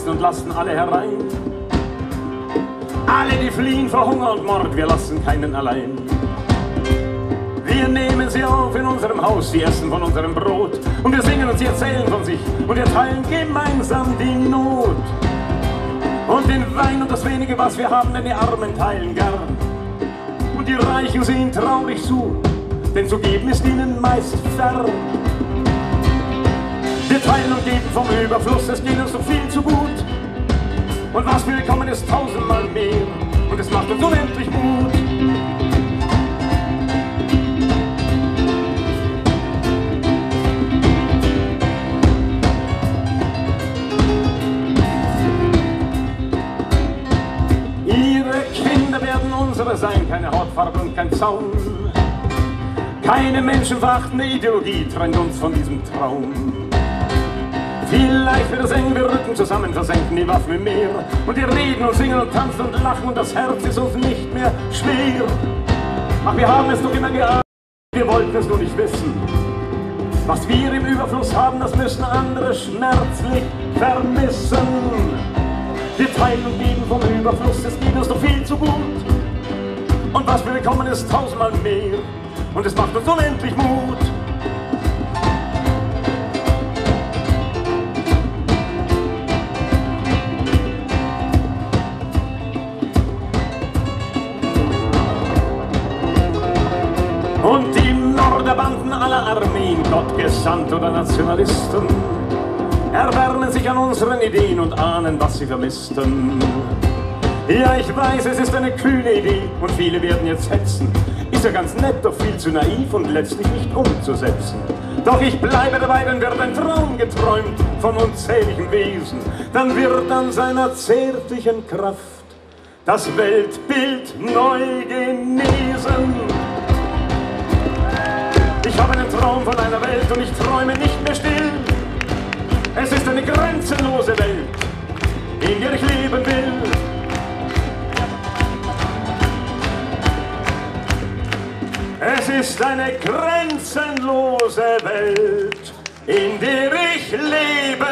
Herzen und lassen alle herein. Alle, die fliehen vor Hunger und Mord, wir lassen keinen allein. Wir nehmen sie auf in unserem Haus, sie essen von unserem Brot und wir singen und sie erzählen von sich und wir teilen gemeinsam die Not. Und den Wein und das wenige, was wir haben, denn die Armen teilen gern. Und die Reichen sehen traurig zu, denn zu geben ist ihnen meist fern. Wir teilen und geben vom Überfluss, es geht uns so viel zu gut. Und was wir bekommen, ist tausendmal mehr und es macht uns unendlich Mut. Ihre Kinder werden unsere sein, keine Hautfarbe und kein Zaun. Keine menschenverachtende Ideologie trennt uns von diesem Traum. Vielleicht wird es eng, wir rücken zusammen, versenken die Waffen im Meer. Und wir reden und singen und tanzen und lachen und das Herz ist uns nicht mehr schwer. Ach, wir haben es doch immer geahnt, wir wollten es nur nicht wissen. Was wir im Überfluss haben, das müssen andere schmerzlich vermissen. Wir teilen und geben vom Überfluss, es geht uns doch viel zu gut. Und was wir bekommen, ist tausendmal mehr. Und es macht uns unendlich Mut. Und die Mörderbanden aller Armeen, Gottgesandt oder Nationalisten, erwärmen sich an unseren Ideen und ahnen, was sie vermissten. Ja, ich weiß, es ist eine kühne Idee und viele werden jetzt hetzen. Ist ja ganz nett, doch viel zu naiv und letztlich nicht umzusetzen. Doch ich bleibe dabei, wenn wird ein Traum geträumt von unzähligen Wesen, dann wird an seiner zärtlichen Kraft das Weltbild neu genesen. Welt und ich träume nicht mehr still. Es ist eine grenzenlose Welt, in der ich leben will. Es ist eine grenzenlose Welt, in der ich leben